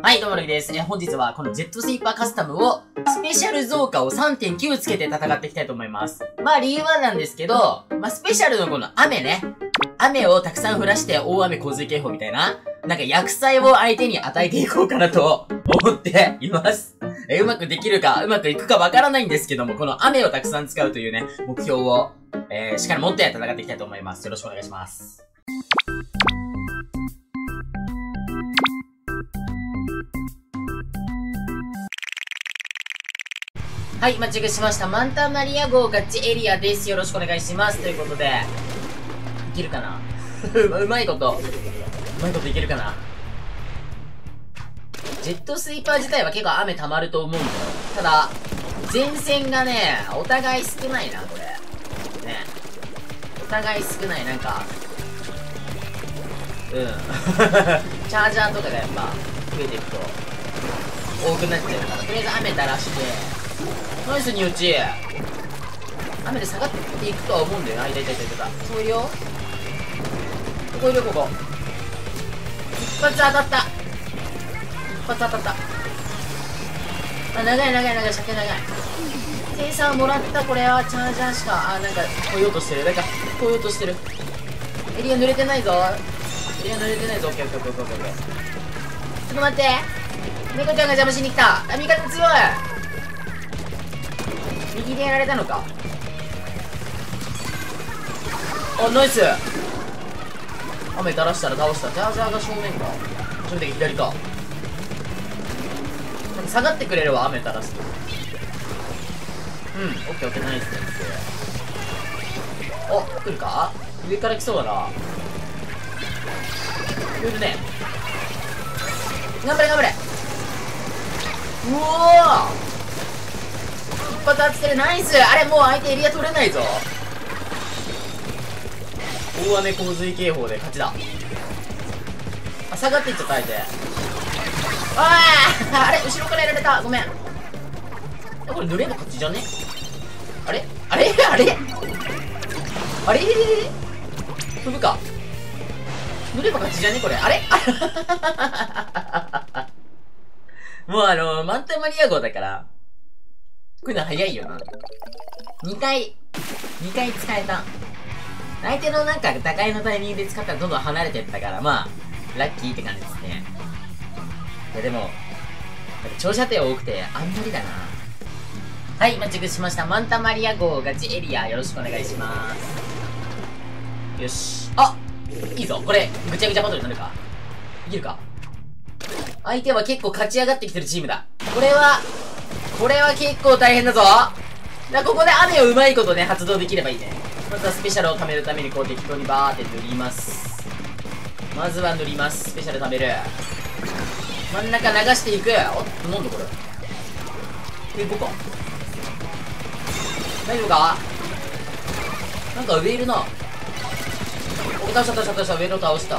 はい、どうも、ルギです。え、本日はこのジェットスイーパーカスタムを、スペシャル増加を3.9つけて戦っていきたいと思います。まあ理由はなんですけど、まあスペシャルのこの雨ね。雨をたくさん降らして大雨洪水警報みたいな、なんか薬剤を相手に与えていこうかなと 思っています。え、うまくできるか、うまくいくかわからないんですけども、この雨をたくさん使うというね、目標を、えー、しっかり持って戦っていきたいと思います。よろしくお願いします。はい、待ち受けしました。マンタマリア号ガチエリアです。よろしくお願いします。ということで、いけるかな？うまいこと。うまいこといけるかな？ジェットスイーパー自体は結構雨溜まると思うんだよ。ただ、前線がね、お互い少ないな、これ。ね。お互い少ない、なんか。うん。チャージャーとかがやっぱ、増えていくと、多くなっちゃうから、とりあえず雨垂らして、ナイスに打ち雨で下がっていくとは思うんだよな。いたいたいたいた。そういるよ。ここいるよ、ここ。一発当たった。一発当たった。あ、長い長い長い、鮭長い。計算もらった、これはチャージャーしか、あ、なんか、来ようとしてる。なんか、来ようとしてる。エリア濡れてないぞ。エリア濡れてないぞ。オッケーオッケーオッケーオッケー。ちょっと待って。猫ちゃんが邪魔しに来た。あ、味方強い。右でやられたのか。あナイス。雨垂らしたら倒した。ジャージャーが正面か。正面的左か。なんか下がってくれるわ雨垂らすと。うんオッケーオッケーナイスナイスお来るか？上から来そうだな。来るね。頑張れ頑張れ。うお発当ててる。ナイス。あれもう相手エリア取れないぞ。大雨洪水警報で勝ちだ。あ下がっていっちゃった相手あああれ後ろからやられた。ごめん。これ濡れば勝ちじゃね？あれ？あれ？あれ？あれ？飛ぶか。塗れば勝ちじゃねこれ？あれ？もうあの満タンマリア号だから。来るの早いよな。2回、2回使えた。相手のなんか打開のタイミングで使ったらどんどん離れてったから、まあ、ラッキーって感じですね。いやでも、長射程多くて、あんまりだな。はい、待ちくしました。マンタマリア号ガチエリア、よろしくお願いします。よし。あいいぞ。これ、ぐちゃぐちゃバトルになるかいけるか相手は結構勝ち上がってきてるチームだ。これは、これは結構大変だぞだここで雨をうまいことね、発動できればいいね。まずはスペシャルを貯めるためにこう適当にバーって塗ります。まずは塗ります。スペシャル貯める。真ん中流していく。おっと、なんだこれ。え、ここ大丈夫か？なんか上いるな。お、倒した倒した倒した。上の倒した。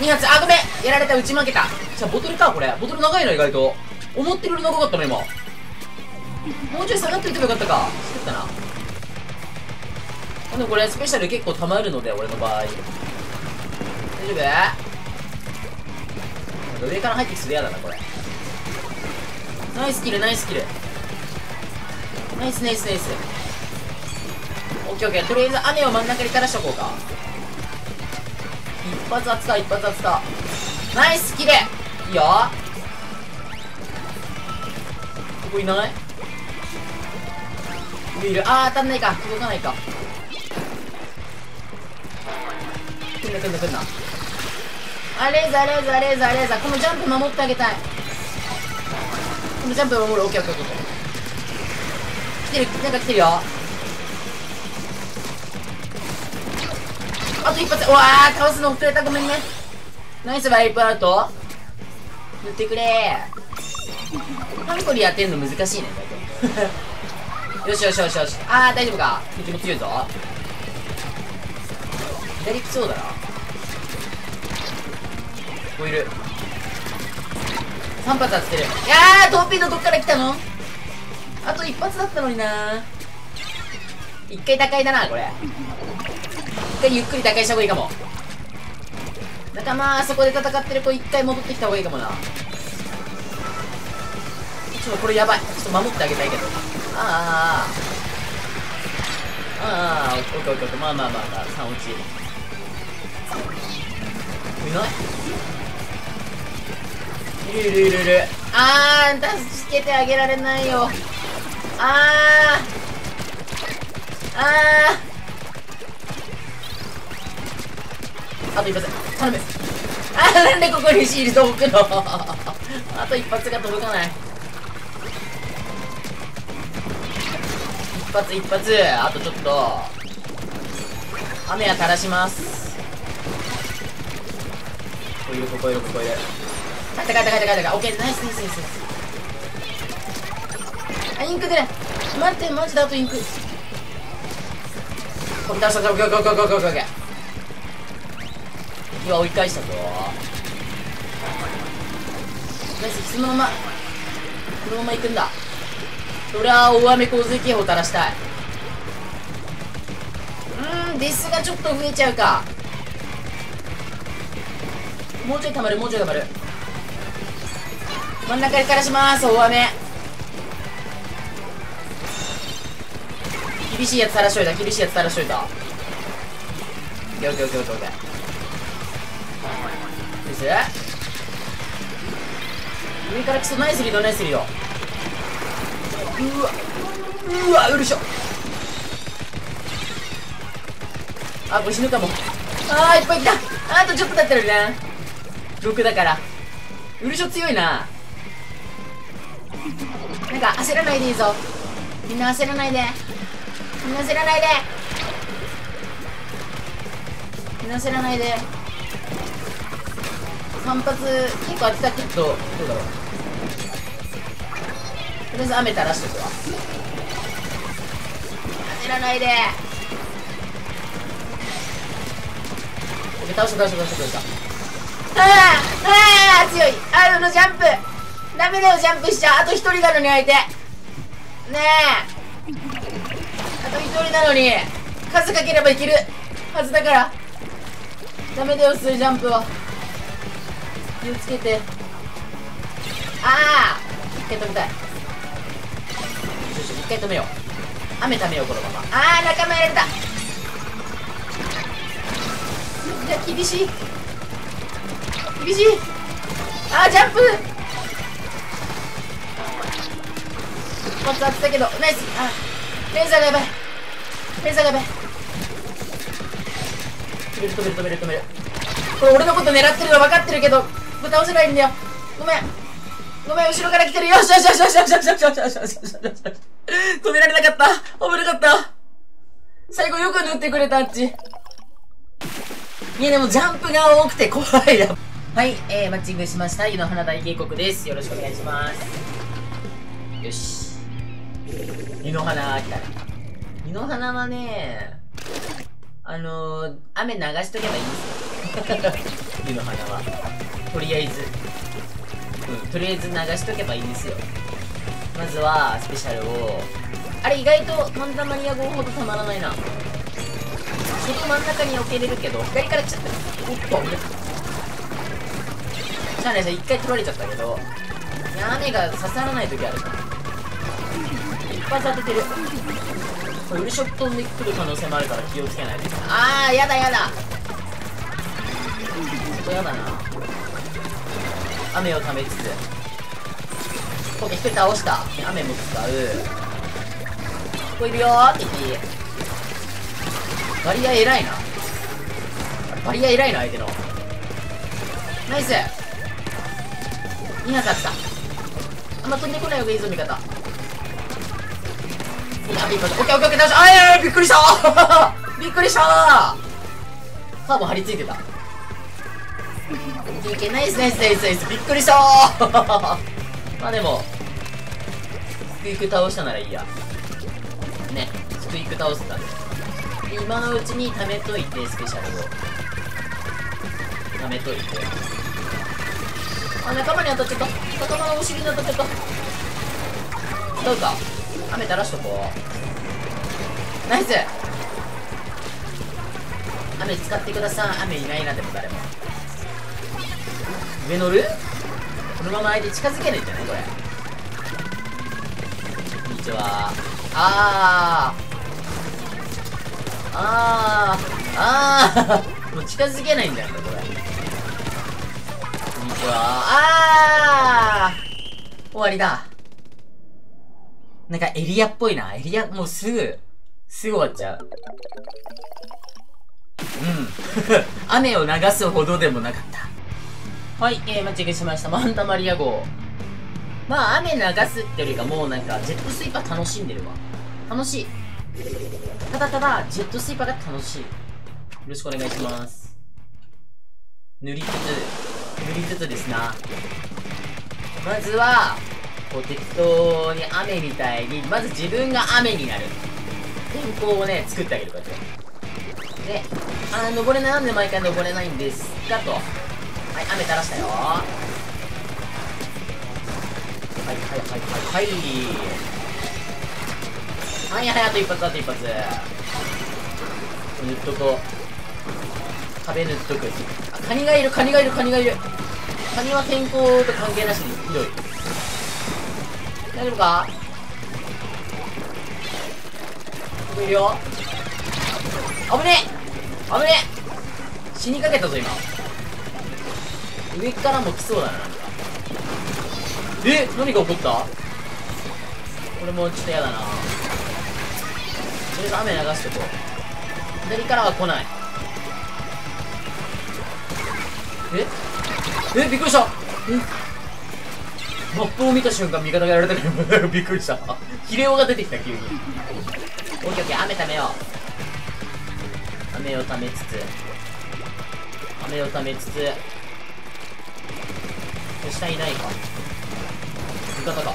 2発、あ、ごめんやられた、打ち負けた。じゃあ、ボトルか、これ。ボトル長いな、意外と。思ってるより長かったな今。もうちょい下がっておいてもよかったか。作ったな。でもこれスペシャル結構溜まるので俺の場合。大丈夫？上から入ってきそうで嫌だなこれ。ナイスキルナイスキル。ナイスナイスナイス。オッケーオッケー。とりあえず雨を真ん中に垂らしとこうか。一発扱う一発扱うナイスキル！いいよ。こいない？上いるあー当たんないか。届かないか。来んな来んな来んな。あレーザーレーザーレーザーレーザー。このジャンプ守ってあげたい。このジャンプ守るオッケーオッケーオッケー来てるなんか来てるよ。あと一発。うわー倒すの遅れた。ごめんね。ナイスワイプアウト。塗ってくれハンコリー当てんの難しいね。よしよしよしよし。あー大丈夫か。敵も強いぞ。左来そうだな。ここいる。3発当ててる。いやートーピードどっから来たの？あと一発だったのにな。一回高いだなこれ。一回ゆっくり打開した方がいいかも。仲間そこで戦ってる子一回戻ってきた方がいいかもなちょっとこれやばい。ちょっと守ってあげたいけど。ああああオッケーオッケーオッケー。まあまあまあまあ。3落ち。いない。いるいるいるいる。あー助けてあげられないよ。あー。あー。あと一発。頼む。あーなんでここにシールド置くの？あと一発が届かない。発一発。あとちょっと。雨は垂らします。ここいるここいるここいる帰った帰った帰った帰ったオッケーナイスナイスナイス。あインク出ない。待ってマジであとインク。これ倒したオッケーオッケーオッケーオッケーオッケーオッケーうわ追い返したぞ。ナイスそのまま。このまま行くんだそれは大雨洪水警報垂らしたい。うんデスがちょっと増えちゃうか。もうちょい溜まるもうちょい溜まる。真ん中からします大雨。厳しいやつ垂らしといた厳しいやつ垂らしといた。オッケーオッケーオッケーオッケーオッケー。です上から来そうナイスリードナイスリード。うわうわうるしょ。あこれ死ぬかも。あーいっぱい来た。あとちょっとだったのにな。6だから。ウルショ強いな。なんか焦らないでいいぞ。みんな焦らないで。みんな焦らないで。みんな焦らないで。反発結構当てたけどどうだろう。とりあえず雨垂らしとくわ。焦らないで。倒した倒した倒した倒した。ああああ強い。あのジャンプ。ダメだよジャンプしちゃう。あと一人なのに相手。ねえ。あと一人なのに数かければいける。はずだから。ダメだよスージャンプは。気をつけて。ああ一回止めたい一回止めよう。雨ためようこのまま。ああ仲間やられた。いや厳しい。厳しい。あージャンプ。一発当てたけどナイス。あレーザーがやばい。レーザーがやばい。止める止める止める止める。これ俺のこと狙ってるの分かってるけど倒せないんだよ。ごめん。ごめん後ろから来てる。よしよしよしよしよしよしよしよしよしよしよしよし止められなかった危なかった最後よく塗ってくれたあっちいやでもジャンプが多くて怖いなはい、えー、マッチングしました。湯の花大渓谷です。よろしくお願いします。よし。湯の花来た。湯の花はね、あのー、雨流しとけばいいんですよ。湯の花は。とりあえず。うん、とりあえず流しとけばいいんですよ。まずは、スペシャルを。あれ、意外とマンダマニア号ほどたまらないな。外真ん中に置けれるけど、左から来ちゃった。おっと、俺。しゃあない一回取られちゃったけど、屋根が刺さらない時あるから。一発当ててる。これ、ウルショット飛んでくる可能性もあるから気をつけないと。あー、やだやだ。これやだな。雨をためつつ。オッケー、一人倒した。雨も使う。ここいるよー、敵。バリア偉いな。バリア偉いな、相手の。ナイス2発あったあんま飛んでこない方がいいぞ味方いやびっくりしたオッケーオッケーオッケー倒したあいやいやびっくりしたびっくりしたサーボ張り付いてたいけナイスナイスナイスナイスびっくりしたまあでもクイク倒したならいいやねスクイク倒せたんで今のうちに貯めといてスペシャルを貯めといてあ、仲間に当たっちゃった。仲間のお尻に当たっちゃった。どうか。雨垂らしとこう。ナイス雨使ってください。雨いないな、でも誰も。上乗る？このまま相手近づけないんじゃないこれちは。あー。あー。あー。もう近づけないんだよこれこんにちはあー。終わりだなんかエリアっぽいなエリアもうすぐすぐ終わっちゃううん雨を流すほどでもなかったはい、えー、間違えしました。マンタマリア号。まあ、雨流すってよりかもうなんか、ジェットスイーパー楽しんでるわ。楽しい。ただただ、ジェットスイーパーが楽しい。よろしくお願いします。塗りつつ、塗りつつですな。まずは、こう適当に雨みたいに、まず自分が雨になる。天候をね、作ってあげるこうやって。で、あー、登れない、なんで毎回登れないんですかと。はい雨垂らしたよはいはいはいはいはい。はいはいあと一発あと一発塗っとこう壁塗っとく。あカニがいるカニがいるカニがいる。カニは天候と関係なしにひどい。大丈夫か？ここいるよ。危ねえ！危ねえ！死にかけたぞ今。上からも来そうだな、え何が起こった？これもちょっと嫌だなとりあえず雨流してこう。左からは来ない。え？えびっくりしたえ？マップを見た瞬間味方がやられたから びっくりした。ヒレオが出てきた、急に。オッケーオッケー、雨ためよう。雨をためつつ。雨をためつつ。下いないか味方か。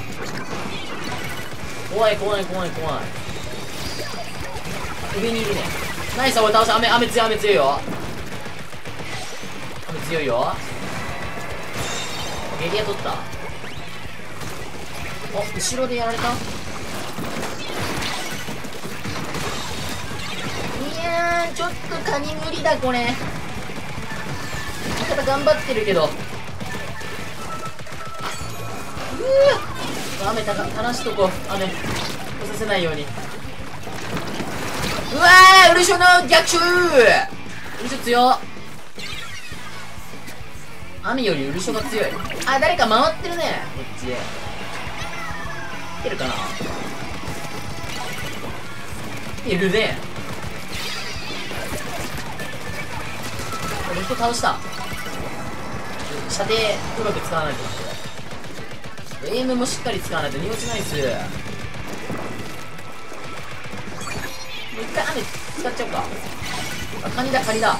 怖い怖い怖い怖い。上にいるね。ナイス俺倒した雨雨強い雨強いよ。雨強いよ。エリア取った。お後ろでやられた。いやちょっとカニ無理だこれ。味方頑張ってるけど。うわ。雨たか垂らしとこう。雨。来させないように。うわーウルショの逆襲。ウルショ強。雨よりウルショが強い。あ誰か回ってるね。こっちへ。いけるかな。いるね。これ人倒した。射程うまく使わないと。エイムもしっかり使わないと荷物ないっす。もう一回雨使っちゃおうか。あカニだカニだ。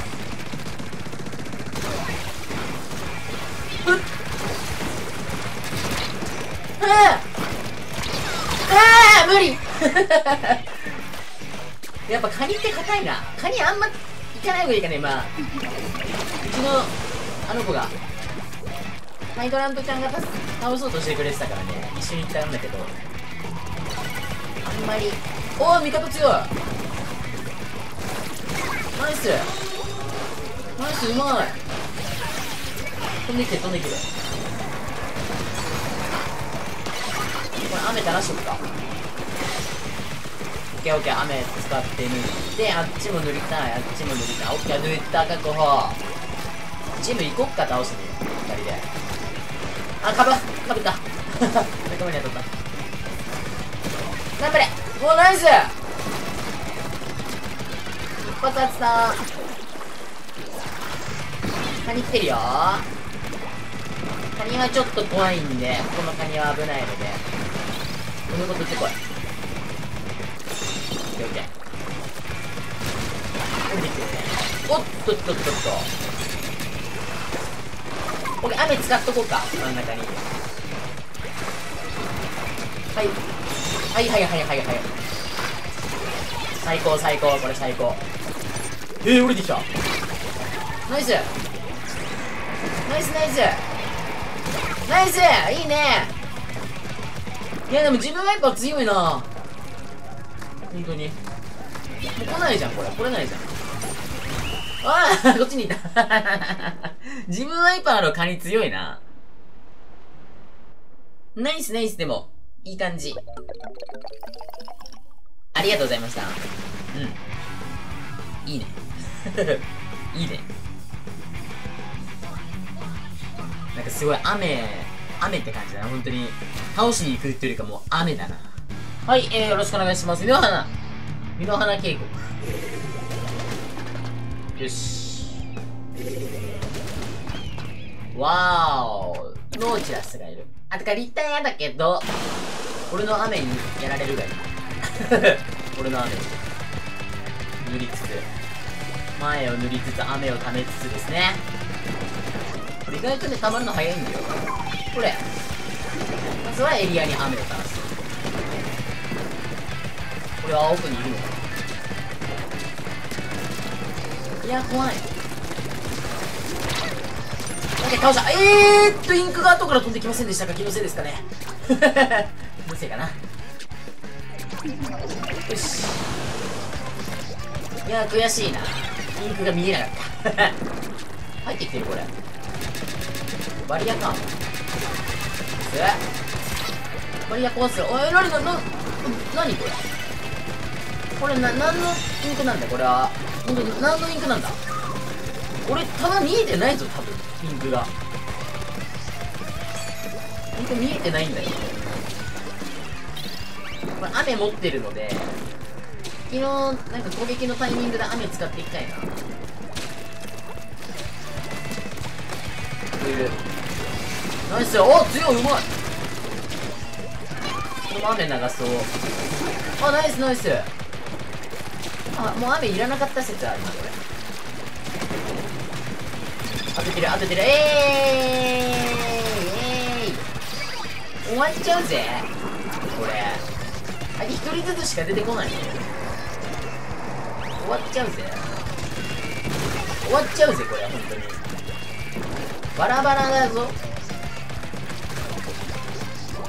ふっ。ああ無理。やっぱカニって硬いな。カニあんまいかない方がいいかねまあうちのあの子が。ハイドランドちゃんが倒そうとしてくれてたからね。一緒に行ったんだけど。あんまり。おお味方強い。ナイス。ナイスうまい。飛んできて飛んできて。これ雨垂らしとくか。オッケーオッケー雨使って塗って。あっちも塗りたい。あっちも塗りたい。オッケー塗った確保。チーム行こっか倒しに2人であかぶかぶった。仲間に当たった。頑張れ。おナイス。一発当てた。カニ来てるよ。カニはちょっと怖いんでこのカニは危ないので。このことってこい。オッケーオッケー。降りてきてるねおっとっとっとっと。俺雨使っとこうか。真ん中に。はい。はいはいはいはいはい。最高最高これ最高。えー、降りてきた。ナイス。ナイスナイス。ナイス。いいね。いやでも自分はやっぱ強いな。本当に。もう来ないじゃんこれ。来れないじゃん。ああこっちにいた。ジムワイパーのカニ強いな。ナイスナイスでも、いい感じ。ありがとうございました。うん。いいね。いいね。なんかすごい雨、雨って感じだな、本当に。倒しに行くっていうかもう雨だな。はい、えー、よろしくお願いします。美濃花。美濃花渓谷。よし。わーお。ノーチラスがいる。あ、てか立体嫌だけど、俺の雨にやられるがいい。俺の雨に。塗りつつ。前を塗りつつ雨を溜めつつですね。これ意外とね、溜まるの早いんだよ。これ。まずはエリアに雨を垂らす。これは奥にいるのかないや、怖い。オ倒したえーっと、インクが後から飛んできませんでしたか？気のせいですかね？気のせいかな。よし。いや、悔しいな。インクが見えなかった。入ってきてる、これ。バリアか。バリア壊すよ。おい、なにな、な、なにこれ？これな、何のインクなんだ？これは。ほんと、何のインクなんだ？俺、ただ見えてないぞ、多分。インクが。インク見えてないんだよ。これ、雨持ってるので、昨日、なんか攻撃のタイミングで雨使っていきたいな。いう。ナイスお強いうまいこれも雨流そうあナイスナイスあもう雨いらなかった説あるなこれ当ててる当ててる。えーいえーい終わっちゃうぜこれ。あ一人ずつしか出てこない。の終わっちゃうぜ。終わっちゃうぜこれ本当に。バラバラだぞ。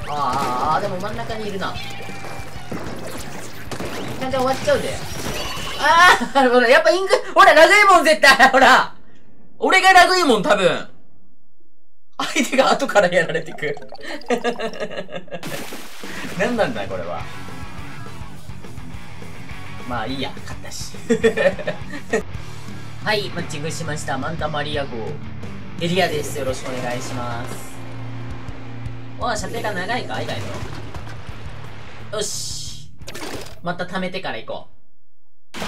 ああでも真ん中にいるな。感じで終わっちゃうぜ。ああほらやっぱインクほらラグいもん絶対ほら。俺がラグいもん多分。相手が後からやられてく。何なんだこれは。まあいいや。勝ったし。はいマッチングしました。マンタマリア号。エリアです。よろしくお願いします。お射程が長いか意外と。よし。また貯めてから行こう。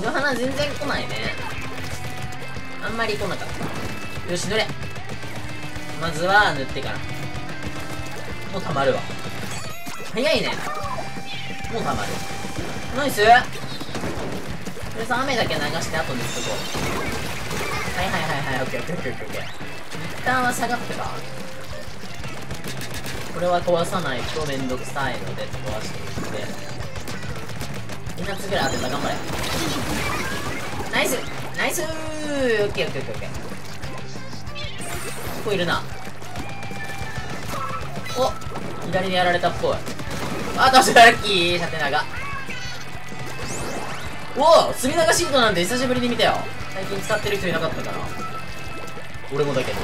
火の花全然来ないね。あんまり来なかった。よし、塗れ？まずは塗ってから。もう溜まるわ。早いね。もう溜まる。ナイスとりあえず雨だけ流して後塗っとこう。はいはいはいはい、オッケーオッケーオッケーオッケー。一旦は下がってか。これは壊さないとめんどくさいので壊していって2発ぐらい当てた頑張れナイスナイスーオッケーオッケーオッケーオッケーここいるな。お左にやられたっぽい。あ倒したラッキー。縦長。おお墨流シートなんて久しぶりに見たよ。最近使ってる人いなかったから。俺もだけど。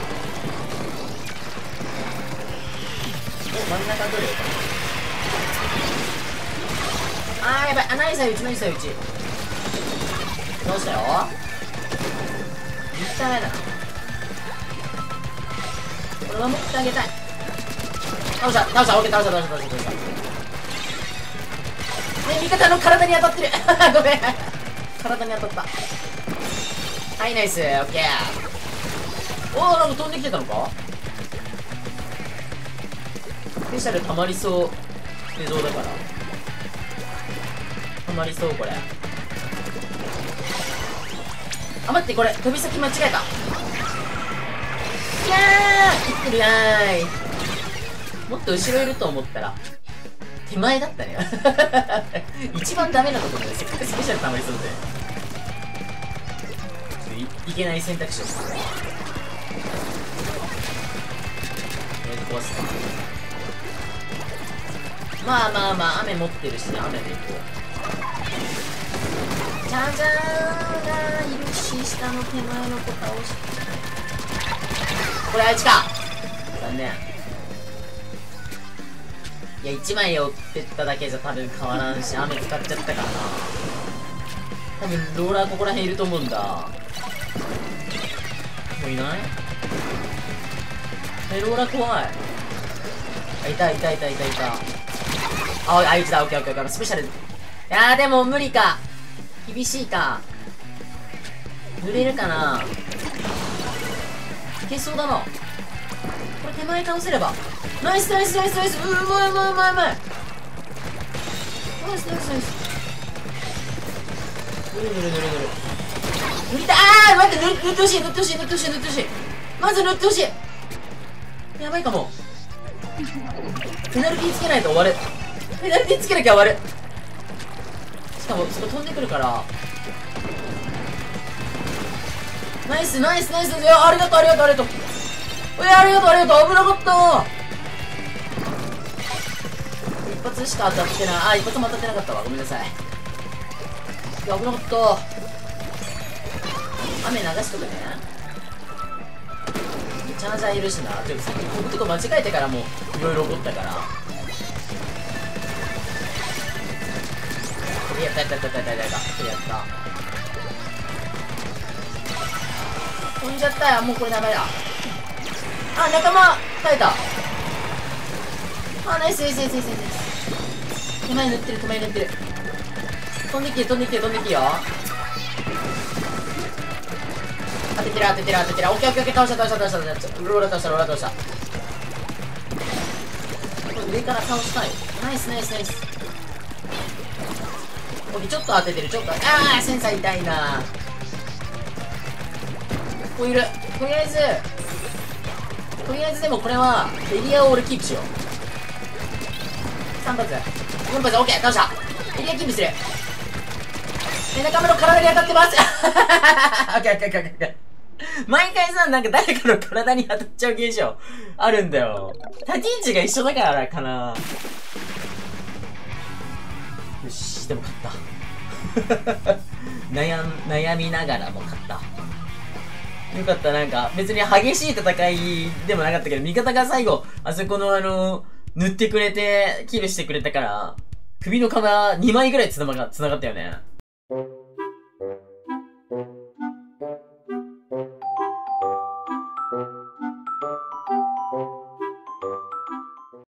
お真ん中どれあーやばい。あ何さうち何さうちどうしたよ？絶対だな。これ守ってあげたい。倒した倒したオッケー倒した倒した倒した倒したね味方の体に当たってる。ごめん。体に当たった。はいナイス。オッケー。おおなんか飛んできてたのか？スペシャル溜まりそう。映像だから。溜まりそうこれ。あ待ってこれ飛び先間違えた。いやーいってるやーい。もっと後ろいると思ったら手前だったね。一番ダメなところでせっかくスペシャル溜まりそうで。いいけない選択肢を。した壊すか。まあまあまあ雨持ってるしね雨で行こう。じゃじゃーんがいるし。下の手前の子倒してこれあいつか。残念。いや1枚追ってっただけじゃ多分変わらんし雨使っちゃったからな。多分ローラーここら辺いると思うんだ。もういない？えローラー怖い。あいたいたいたいたいた。ああいつだオッケーオッケーオッケー。スペシャル。いやーでも無理か。厳しいか。濡れるかな？いけそうだな。これ手前倒せれば。ナイスナイスナイスナイス。うまいうまいうまいうまい。ナイスナイスナイス。ぬるぬるぬるぬる。塗りたあー待って塗塗ってほしい塗ってほしい塗ってほしい塗ってほしい。まず塗ってほしい。やばいかも。ペナルティーつけないと終わる。ペナルティーつけなきゃ終わる。しかもそこ飛んでくるから。ナイスナイスナイスいやありがとうありがとうありがとういやありがとうありがとう危なかった一発しか当たってないあ一発も当たってなかったわごめんなさいいや危なかった雨流しとくねチャージャーいるしなちょっとさっき飛ぶとこ間違えてからもういろいろ起こったからやったやったやったやったやったやった飛んじゃったよもうこれダメだあ仲間耐えた。あナイスナイスナイスナイスナイス。手前塗ってる手前塗ってる。飛んできて飛んできて飛んできてよ。当ててる当ててる当ててる。オッケーオッケーオッケー。倒した倒した倒した倒した。ローラ倒したローラ倒した。これ上から倒したい。ナイスナイスナイス。オッケーちょっと当ててるちょっと。ああセンサー痛いな。ここいる。とりあえず。とりあえずでもこれはエリアを俺キープしよう。3発。4発。オッケー。倒した。エリアキープする。で中村体に当たってます。オッケーオッケーオッケー毎回さ、なんか誰かの体に当たっちゃう現象あるんだよ。立ち位置が一緒だからかな。よし、でも勝った。悩、悩みながらも勝った。よかった、なんか、別に激しい戦いでもなかったけど、味方が最後、あそこのあの、塗ってくれて、キルしてくれたから、首の皮2枚ぐらい繋が、繋がったよね。